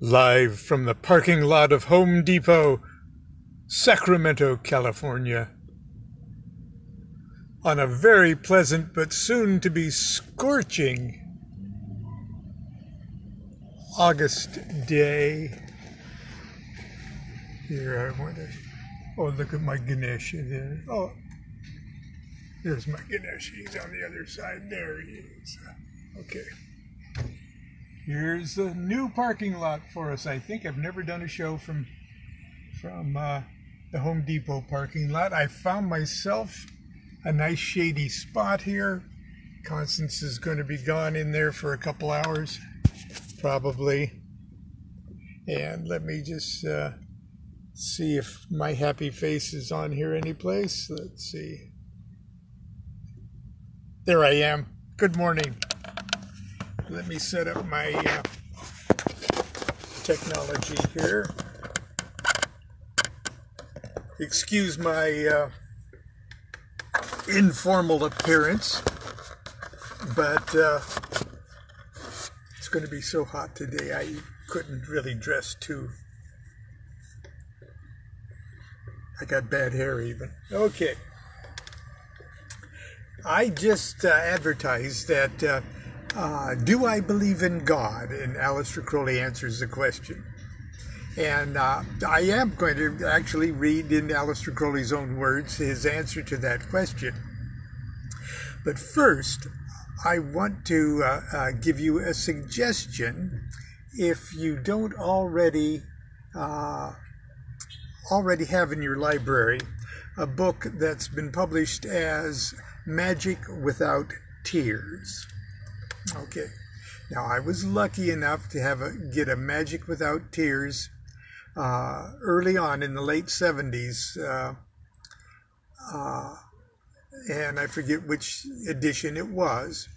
live from the parking lot of Home Depot, Sacramento, California. On a very pleasant but soon to be scorching August day. Here I want to. Oh, look at my Ganesha there. Oh, there's my Ganesha. He's on the other side. There he is. Okay. Here's a new parking lot for us. I think I've never done a show from from uh, the Home Depot parking lot. I found myself a nice shady spot here. Constance is going to be gone in there for a couple hours, probably. And let me just uh, see if my happy face is on here anyplace. Let's see. There I am. Good morning. Let me set up my uh, technology here. Excuse my uh, informal appearance, but uh, it's going to be so hot today I couldn't really dress too. I got bad hair even. Okay. I just uh, advertised that uh, do I believe in God? And Aleister Crowley answers the question. And uh, I am going to actually read in Aleister Crowley's own words his answer to that question. But first, I want to uh, uh give you a suggestion if you don't already uh, already have in your library a book that's been published as Magick Without Tears. Okay. Now I was lucky enough to have a get a Magick Without Tears uh, early on in the late 70s. Uh, uh, and I forget which edition it was,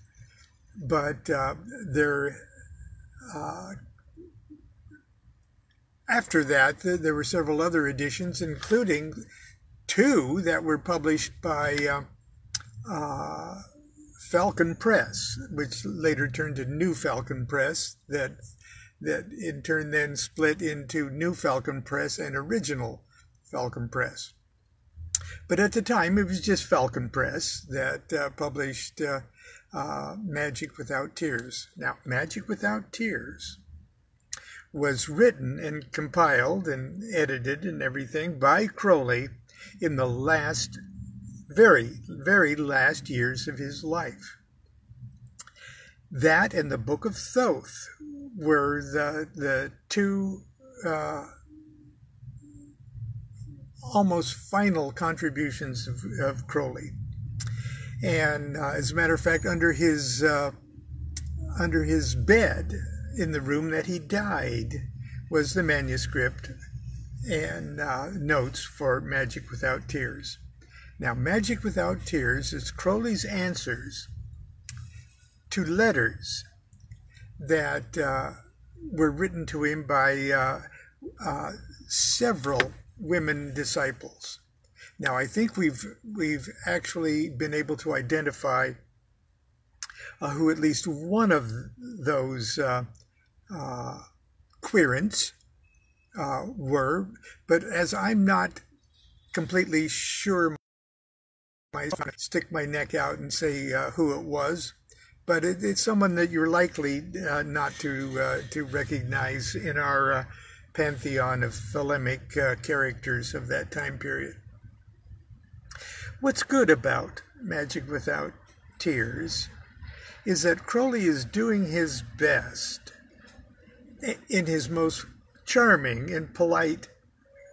but uh, there. Uh, after that, there were several other editions, including two that were published by uh, Falcon Press, which later turned to New Falcon Press, that that in turn then split into New Falcon Press and Original Falcon Press. But at the time, it was just Falcon Press that uh, published uh, uh, Magick Without Tears. Now, Magick Without Tears was written and compiled and edited and everything by Crowley in the last very, very last years of his life. That and the Book of Thoth were the, the two uh, almost final contributions of, of Crowley. And uh, as a matter of fact, under his uh, under his bed in the room that he died was the manuscript and uh, notes for Magick Without Tears. Now, Magick Without Tears is Crowley's answers to letters that uh, were written to him by uh, uh, several women disciples. Now, I think we've we've actually been able to identify uh, who at least one of those uh, uh, querents were, but as I'm not completely sure I stick my neck out and say uh, who it was, but it, it's someone that you're likely uh, not to uh, to recognize in our uh, pantheon of Thelemic uh, characters of that time period. What's good about Magick Without Tears is that Crowley is doing his best in his most charming and polite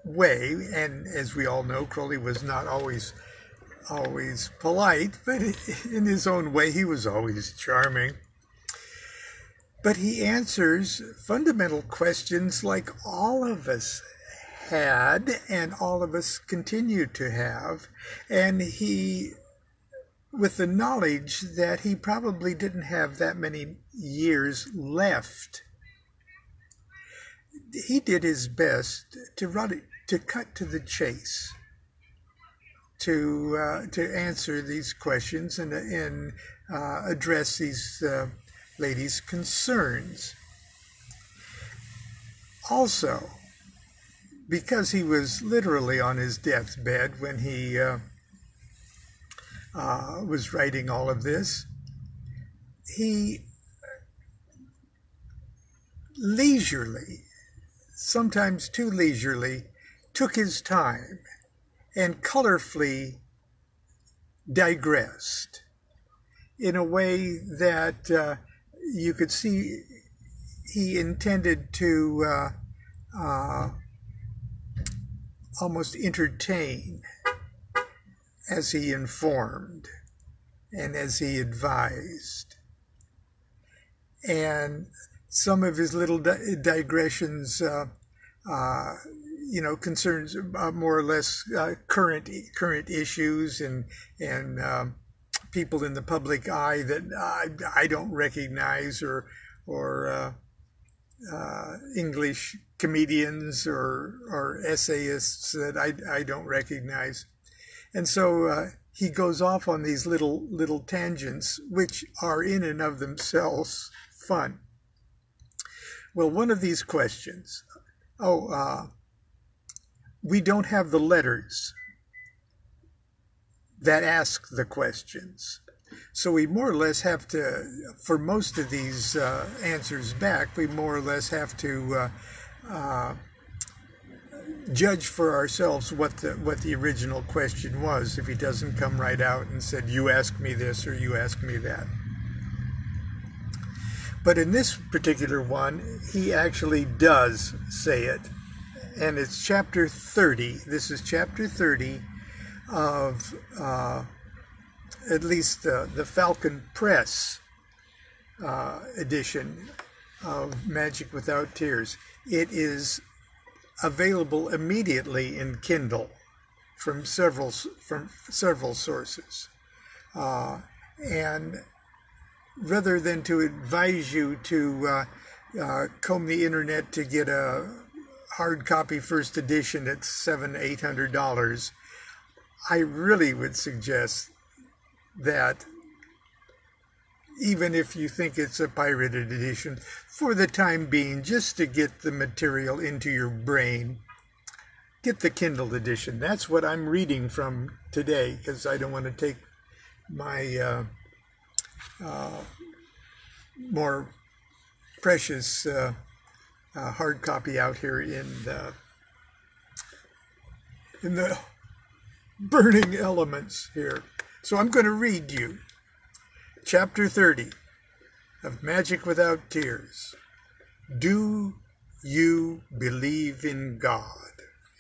way, and as we all know, Crowley was not always always polite, but in his own way, he was always charming. But he answers fundamental questions like all of us had and all of us continue to have. And he, with the knowledge that he probably didn't have that many years left, he did his best to run it, to cut to the chase to uh, to answer these questions and and uh, address these uh, ladies' concerns. also, because he was literally on his deathbed when he uh, uh, was writing all of this, he leisurely, sometimes too leisurely, took his time and colorfully digressed in a way that uh, you could see he intended to uh, uh, almost entertain as he informed and as he advised. And some of his little di- digressions, uh, uh, you know, concerns uh, more or less uh, current current issues and and um, people in the public eye that I, I don't recognize or or uh, uh, English comedians or or essayists that I, I don't recognize, and so he goes off on these little little tangents, which are in and of themselves fun. Well, one of these questions, oh, uh, we don't have the letters that ask the questions. So we more or less have to, for most of these uh, answers back, we more or less have to uh, uh, judge for ourselves what the what the original question was. If he doesn't come right out and said, "You ask me this" or "You ask me that." But in this particular one, he actually does say it. And it's chapter 30. This is chapter 30 of uh, at least the, the Falcon Press uh, edition of Magick Without Tears. It is available immediately in Kindle from several from several sources, uh, and rather than to advise you to uh, uh, comb the internet to get a hard copy first edition at seven, eight hundred dollars, I really would suggest that even if you think it's a pirated edition, for the time being, just to get the material into your brain, get the Kindle edition. That's what I'm reading from today because I don't want to take my uh, uh, more precious uh, uh, hard copy out here in the in the burning elements here. So I'm going to read you chapter 30 of Magick Without Tears. Do you believe in God?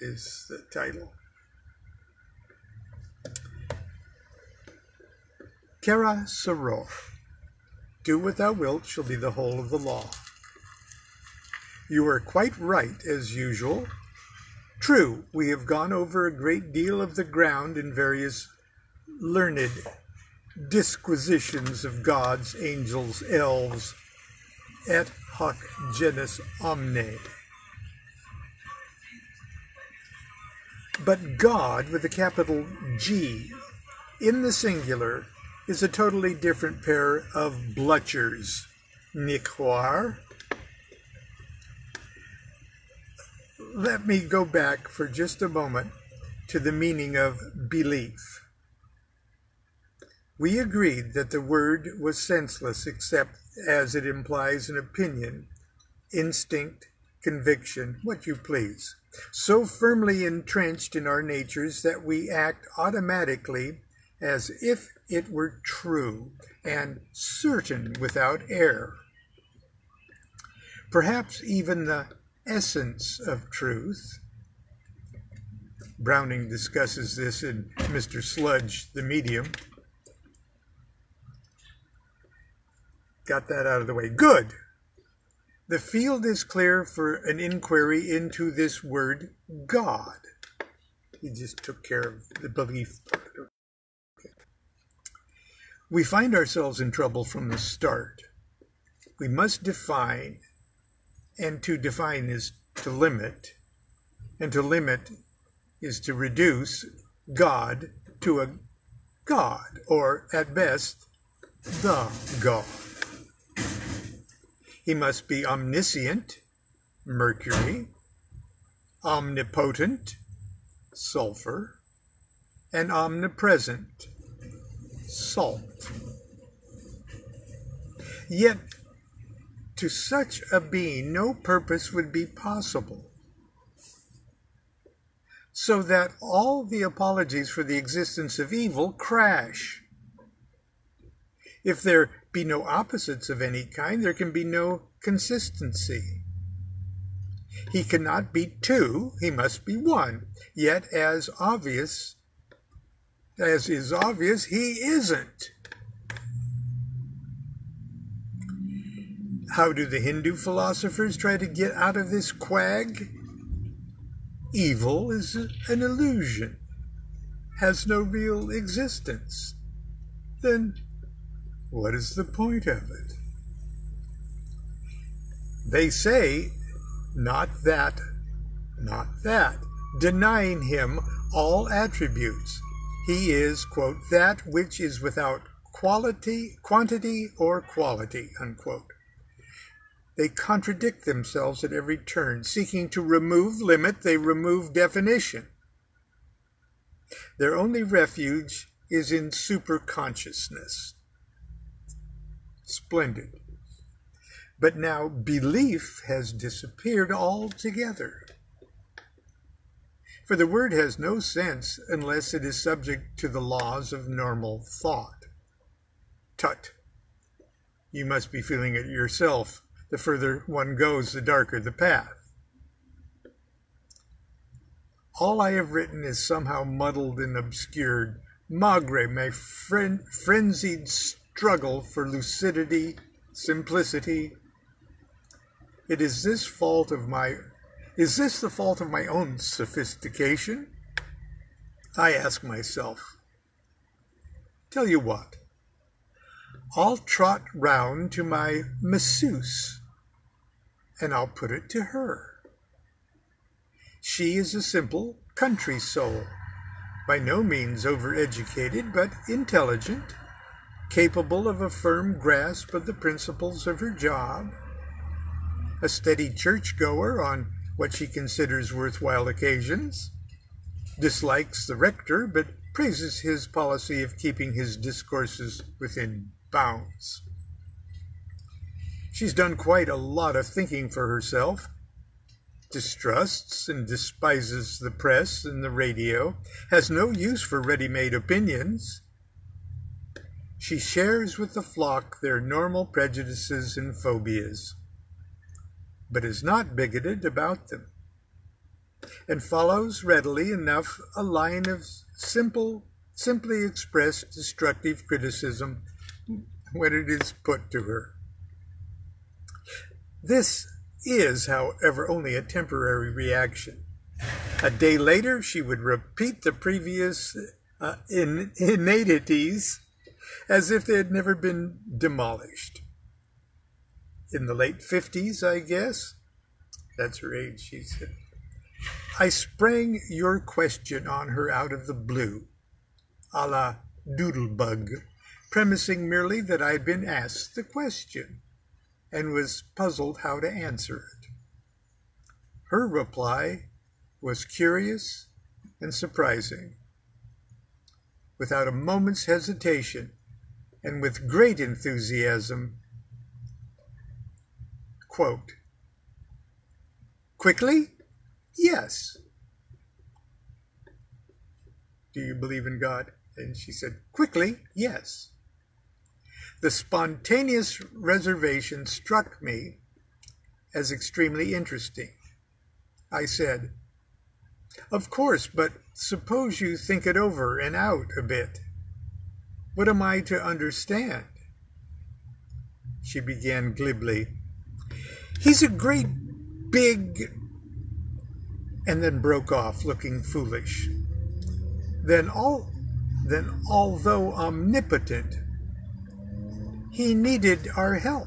Is the title. Cara Soror. Do what thou wilt shall be the whole of the law. You are quite right, as usual. True, we have gone over a great deal of the ground in various learned disquisitions of gods, angels, elves, et hoc genus omne. But God, with a capital G, in the singular, is a totally different pair of bluchers. Nichoir. Let me go back for just a moment to the meaning of belief. We agreed that the word was senseless except as it implies an opinion, instinct, conviction, what you please, so firmly entrenched in our natures that we act automatically as if it were true and certain without error. Perhaps even the essence of truth. Browning discusses this in Mr. Sludge, the Medium. Got that out of the way. Good. The field is clear for an inquiry into this word God. He just took care of the belief part. We find ourselves in trouble from the start. We must define, and to define is to limit, and to limit is to reduce God to a God, or at best, the God. He must be omniscient, mercury, omnipotent, sulfur, and omnipresent, salt. Yet to such a being no purpose would be possible. So that all the apologies for the existence of evil crash. If there be no opposites of any kind, there can be no consistency. He cannot be two, he must be one. Yet, as obvious as is obvious, he isn't. How do the Hindu philosophers try to get out of this quag? Evil is an illusion, has no real existence. Then what is the point of it? They say, not that, not that, denying him all attributes. He is, quote, that which is without quality, quantity, or quality, unquote. They contradict themselves at every turn. Seeking to remove limit, they remove definition. Their only refuge is in superconsciousness. Splendid. But now belief has disappeared altogether. For the word has no sense unless it is subject to the laws of normal thought. Tut. You must be feeling it yourself the further one goes, the darker the path. All I have written is somehow muddled and obscured. Magre, my fren- frenzied struggle for lucidity, simplicity. It is this fault of my is this the fault of my own sophistication? I ask myself. Tell you what, I'll trot round to my masseuse and I'll put it to her. She is a simple country soul, by no means overeducated, but intelligent, capable of a firm grasp of the principles of her job, a steady churchgoer on what she considers worthwhile occasions, dislikes the rector, but praises his policy of keeping his discourses within bounds. She's done quite a lot of thinking for herself, distrusts and despises the press and the radio, has no use for ready made opinions. She shares with the flock their normal prejudices and phobias, but is not bigoted about them, and follows readily enough a line of simple, simply expressed destructive criticism when it is put to her. This is, however, only a temporary reaction. A day later, she would repeat the previous uh, in, innatities as if they had never been demolished. In the late 50s, I guess, that's her age, she said, I sprang your question on her out of the blue, a la Doodlebug premising merely that I'd been asked the question and was puzzled how to answer it. Her reply was curious and surprising. Without a moment's hesitation and with great enthusiasm, quote, Quickly? Yes. Do you believe in God? And she said, Quickly? Yes. The spontaneous reservation struck me as extremely interesting. I said, Of course, but suppose you think it over and out a bit. What am I to understand? She began glibly. He's a great big. And then broke off, looking foolish. Then all then although omnipotent, he needed our help.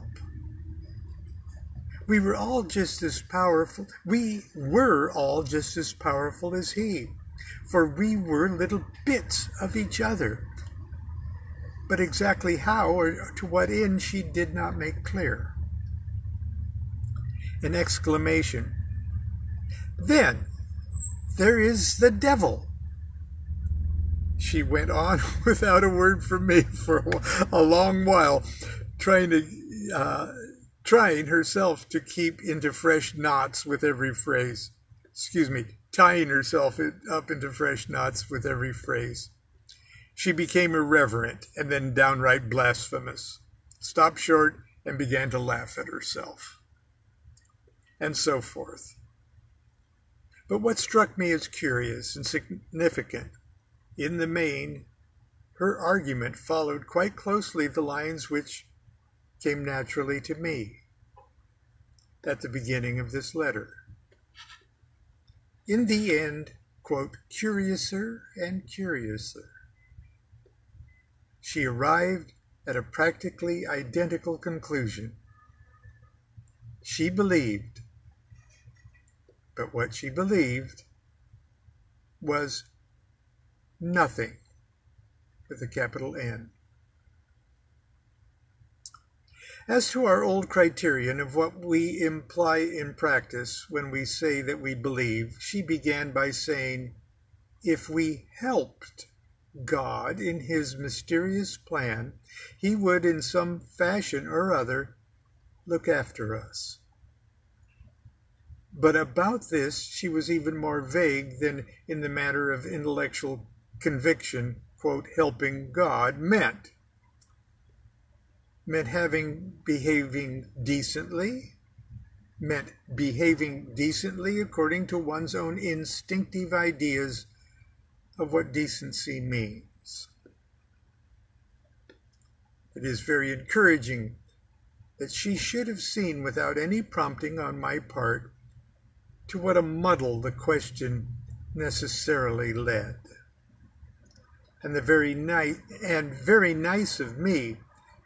We were all just as powerful. We were all just as powerful as he, for we were little bits of each other. But exactly how or to what end she did not make clear. an exclamation. Then there is the devil. She went on without a word from me for a long while, trying to uh, trying herself to keep into fresh knots with every phrase. Excuse me, tying herself up into fresh knots with every phrase. She became irreverent and then downright blasphemous, stopped short, and began to laugh at herself, and so forth. But what struck me as curious and significant, in the main, her argument followed quite closely the lines which came naturally to me at the beginning of this letter. In the end, quote, curiouser and curiouser, she arrived at a practically identical conclusion. She believed but what she believed was nothing with a capital N. As to our old criterion of what we imply in practice when we say that we believe, she began by saying, if we helped God in his mysterious plan, he would in some fashion or other look after us. But about this she was even more vague than in the matter of intellectual conviction, quote, helping God meant. Meant having behaving decently, meant behaving decently according to one's own instinctive ideas of what decency means. It is very encouraging that she should have seen without any prompting on my part to what a muddle the question necessarily led. And the very nice and very nice of me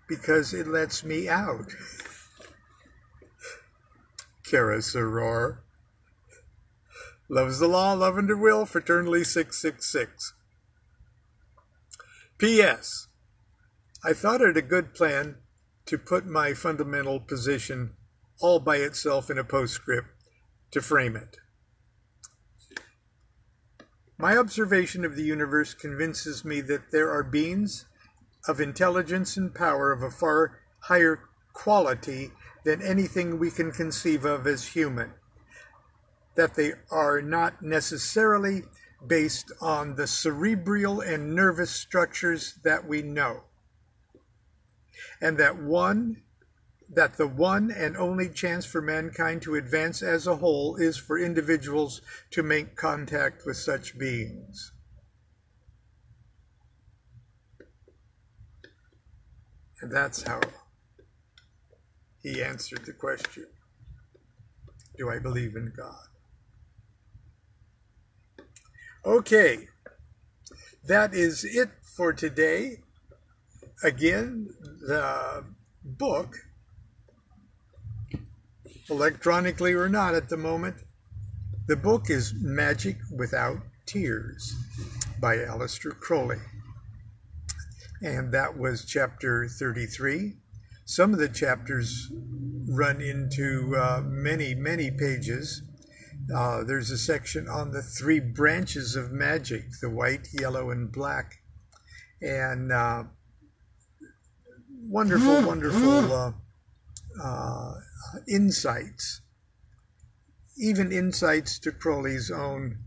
because it lets me out. Cara Soror. Loves the law, love under will, fraternally 666. P.S. I thought it a good plan to put my fundamental position all by itself in a postscript to frame it. My observation of the universe convinces me that there are beings of intelligence and power of a far higher quality than anything we can conceive of as human. That they are not necessarily based on the cerebral and nervous structures that we know. And that one that the one and only chance for mankind to advance as a whole is for individuals to make contact with such beings. And that's how he answered the question Do I believe in God? Okay, that is it for today. Again, the book electronically or not at the moment. The book is Magick Without Tears by Aleister Crowley. And that was chapter 33. Some of the chapters run into uh, many, many pages. Uh, there's a section on the three branches of magic the white, yellow, and black. And uh, wonderful, wonderful uh, insights, even insights to Crowley's own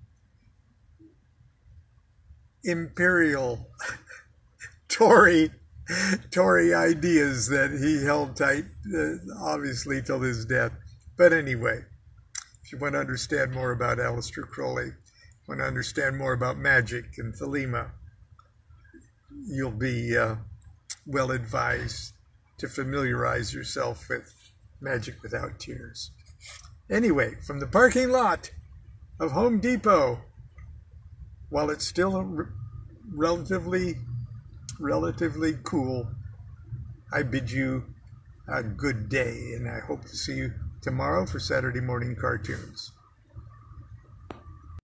imperial Tory Tory ideas that he held tight, uh, obviously, till his death. But anyway, if you want to understand more about Aleister Crowley, want to understand more about magic and Thelema, you'll be uh, well advised to familiarize yourself with Magick Without Tears. Anyway, from the parking lot of Home Depot, while it's still relatively relatively cool, I bid you a good day, and I hope to see you tomorrow for Saturday morning cartoons.